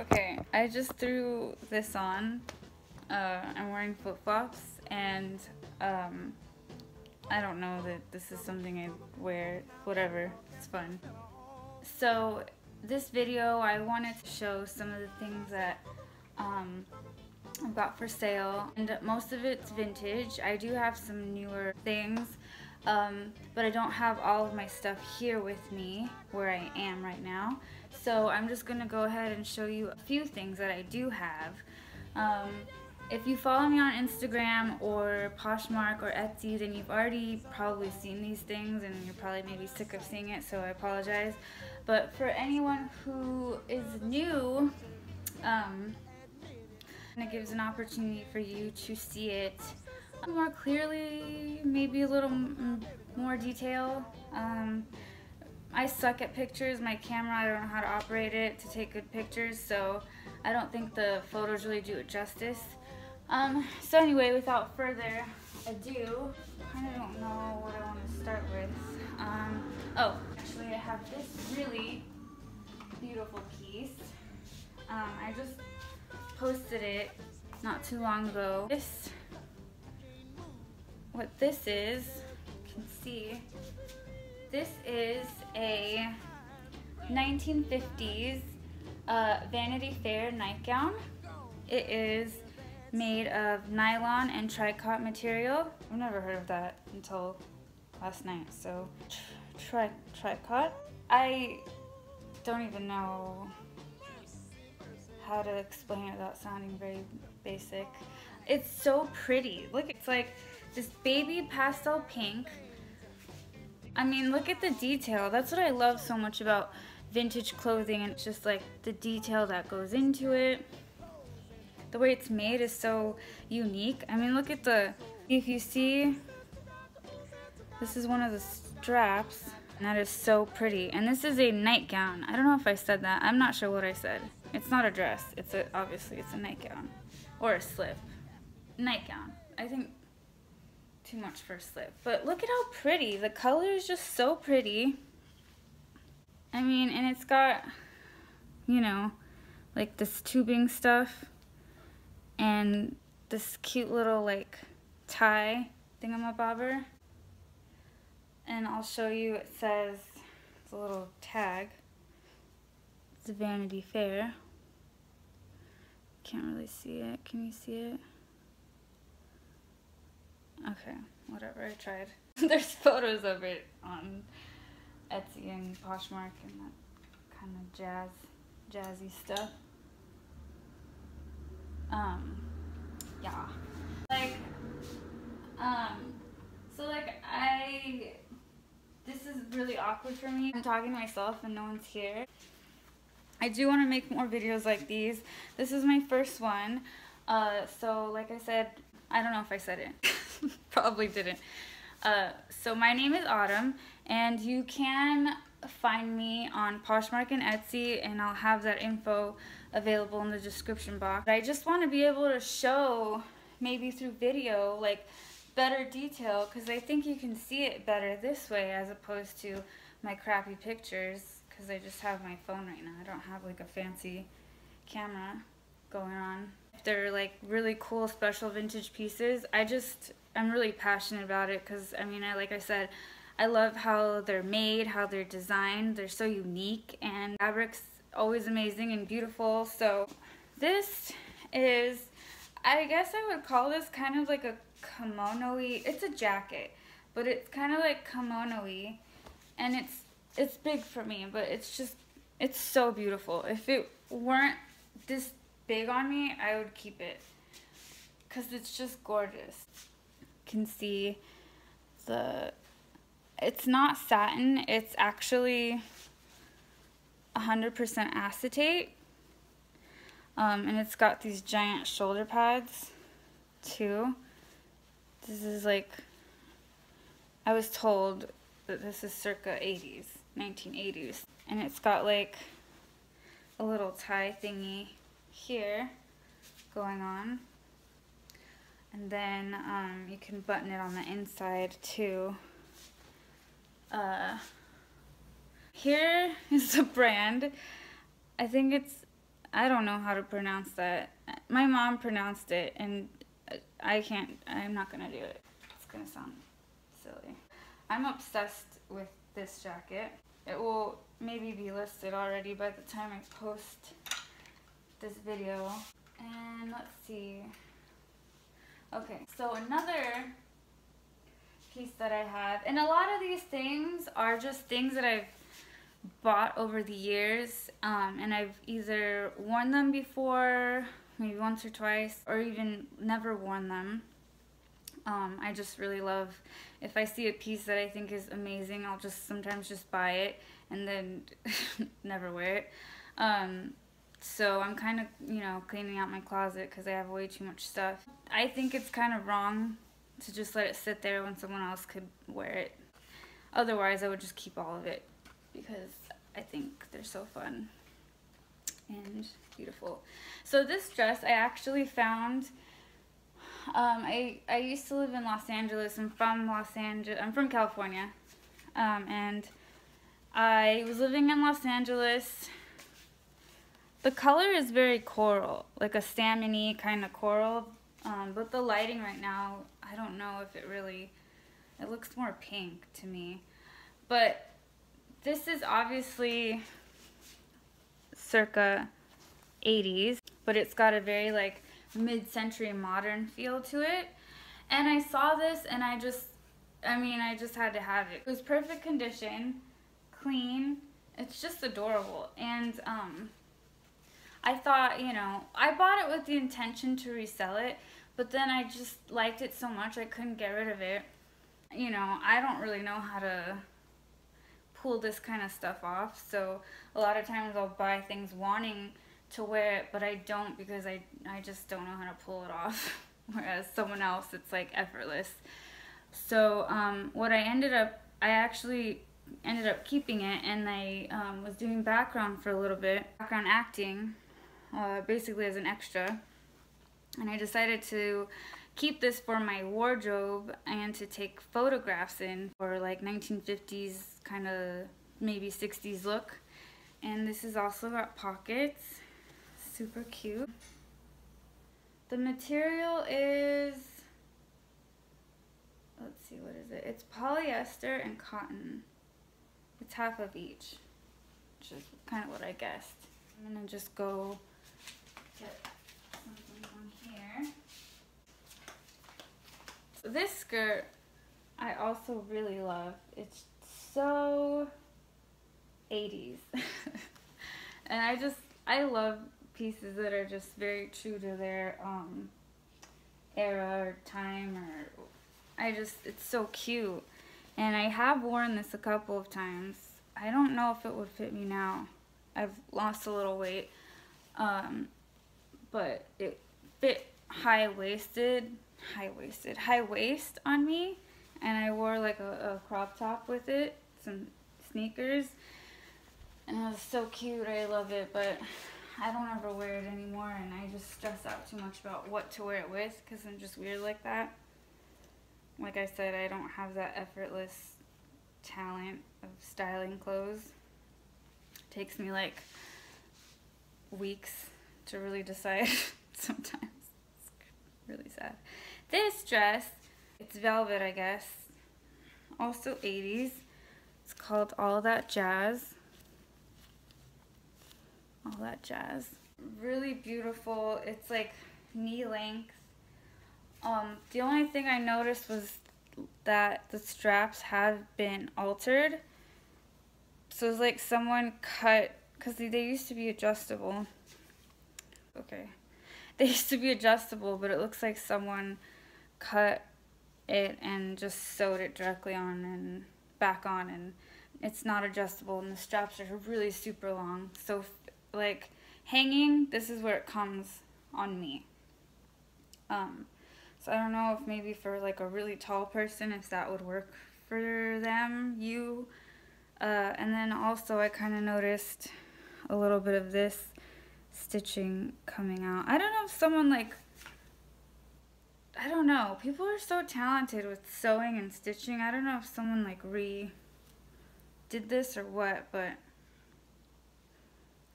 Okay, I just threw this on. Uh, I'm wearing flip-flops and um, I don't know that this is something I wear. Whatever, it's fun. So this video I wanted to show some of the things that um, I've got for sale and most of it's vintage. I do have some newer things um, but I don't have all of my stuff here with me where I am right now. So I'm just to go ahead and show you a few things that I do have. Um, if you follow me on Instagram or Poshmark or Etsy, then you've already probably seen these things and you're probably maybe sick of seeing it, so I apologize. But for anyone who is new, um, it gives an opportunity for you to see it more clearly, maybe a little more detail. Um, I suck at pictures. My camera, I don't know how to operate it to take good pictures, so I don't think the photos really do it justice. Um, so anyway, without further ado, I kind of don't know what I want to start with. Um, oh, actually I have this really beautiful piece. Um, I just posted it not too long ago. This what this is, you can see, this is a 1950s uh, Vanity Fair nightgown. It is made of nylon and tricot material. I've never heard of that until last night, so tri tricot. I don't even know how to explain it without sounding very basic. It's so pretty. Look, it's like this baby pastel pink. I mean, look at the detail. That's what I love so much about vintage clothing and it's just like the detail that goes into it. The way it's made is so unique. I mean, look at the, if you see, this is one of the straps and that is so pretty. And this is a nightgown. I don't know if I said that. I'm not sure what I said. It's not a dress. It's a, obviously it's a nightgown or a slip. Nightgown. I think too much for a slip. But look at how pretty. The color is just so pretty. I mean, and it's got, you know, like this tubing stuff and this cute little like tie thingamabobber. And I'll show you, it says, it's a little tag. It's a Vanity Fair. Can't really see it. Can you see it? Okay, whatever, I tried. There's photos of it on Etsy and Poshmark and that kind of jazz, jazzy stuff. Um, yeah. Like, um, so like I, this is really awkward for me. I'm talking to myself and no one's here. I do want to make more videos like these. This is my first one. Uh, so like I said, I don't know if I said it. Probably didn't. Uh, so my name is Autumn, and you can find me on Poshmark and Etsy, and I'll have that info available in the description box. I just want to be able to show, maybe through video, like better detail, because I think you can see it better this way as opposed to my crappy pictures, because I just have my phone right now. I don't have like a fancy camera going on. They're like really cool special vintage pieces, I just I'm really passionate about it because I mean I like I said I love how they're made how they're designed. They're so unique and fabric's always amazing and beautiful. So this is I guess I would call this kind of like a kimono-y it's a jacket but it's kind of like kimono-y and it's it's big for me but it's just it's so beautiful. If it weren't this big on me I would keep it. Because it's just gorgeous. You can see the it's not satin it's actually 100% acetate. Um, and it's got these giant shoulder pads too. This is like I was told that this is circa 80s 1980s and it's got like a little tie thingy here going on and then um, you can button it on the inside too. Uh, here is the brand. I think it's I don't know how to pronounce that. My mom pronounced it, and I can't. I'm not gonna do it. It's gonna sound silly. I'm obsessed with this jacket. It will maybe be listed already by the time I post this video. And let's see. Okay, so another piece that I have, and a lot of these things are just things that I've bought over the years, um, and I've either worn them before, maybe once or twice, or even never worn them. Um, I just really love, if I see a piece that I think is amazing, I'll just sometimes just buy it and then never wear it. Um, so I'm kind of, you know, cleaning out my closet because I have way too much stuff. I think it's kind of wrong to just let it sit there when someone else could wear it. Otherwise, I would just keep all of it because I think they're so fun and beautiful. So this dress I actually found, um, I, I used to live in Los Angeles. I'm from Los Angeles, I'm from California. Um, and I was living in Los Angeles the color is very coral, like a salmony kind of coral. Um, but the lighting right now, I don't know if it really, it looks more pink to me. But this is obviously circa 80s, but it's got a very like mid-century modern feel to it. And I saw this and I just, I mean, I just had to have it. It was perfect condition, clean. It's just adorable. And um, I thought, you know, I bought it with the intention to resell it, but then I just liked it so much I couldn't get rid of it. You know, I don't really know how to pull this kind of stuff off, so a lot of times I'll buy things wanting to wear it, but I don't because I, I just don't know how to pull it off. Whereas someone else, it's like effortless. So um, what I ended up, I actually ended up keeping it and I um, was doing background for a little bit, background acting uh, basically as an extra. And I decided to keep this for my wardrobe and to take photographs in for like 1950s kind of maybe 60s look. And this has also got pockets. Super cute. The material is, let's see, what is it? It's polyester and cotton. It's half of each, which is kind of what I guessed. I'm gonna just go this skirt I also really love. It's so 80s. and I just, I love pieces that are just very true to their um, era or time or I just, it's so cute. And I have worn this a couple of times. I don't know if it would fit me now. I've lost a little weight. Um, but it fit high-waisted, high-waisted, high waist on me, and I wore like a, a crop top with it, some sneakers, and it was so cute. I love it, but I don't ever wear it anymore, and I just stress out too much about what to wear it with because I'm just weird like that. Like I said, I don't have that effortless talent of styling clothes. It takes me like weeks to really decide sometimes. It's really sad. This dress, it's velvet, I guess. Also 80s. It's called All That Jazz. All That Jazz. Really beautiful. It's like knee length. Um, the only thing I noticed was that the straps have been altered. So it's like someone cut, because they used to be adjustable okay. They used to be adjustable, but it looks like someone cut it and just sewed it directly on and back on and it's not adjustable and the straps are really super long. So like hanging, this is where it comes on me. Um, so I don't know if maybe for like a really tall person, if that would work for them, you. Uh, and then also I kind of noticed a little bit of this stitching coming out. I don't know if someone like I don't know. People are so talented with sewing and stitching. I don't know if someone like re did this or what, but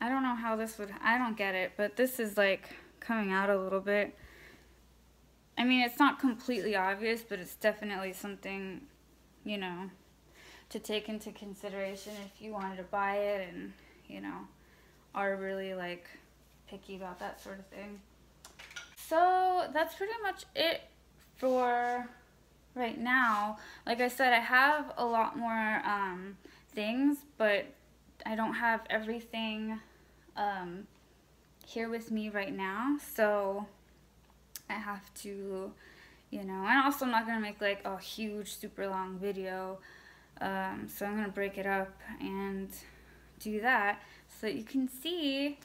I don't know how this would, I don't get it, but this is like coming out a little bit. I mean, it's not completely obvious, but it's definitely something, you know, to take into consideration if you wanted to buy it and, you know, are really like picky about that sort of thing. So that's pretty much it for right now. Like I said, I have a lot more um, things, but I don't have everything um, here with me right now. So I have to, you know, and also I'm not going to make like a huge, super long video. Um, so I'm going to break it up and do that so that you can see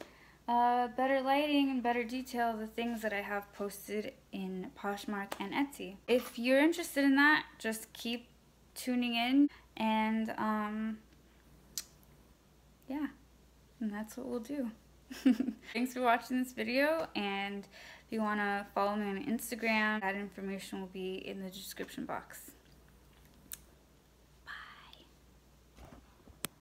uh, better lighting and better detail the things that I have posted in Poshmark and Etsy. If you're interested in that, just keep tuning in and um, yeah, and that's what we'll do. Thanks for watching this video and if you want to follow me on Instagram, that information will be in the description box.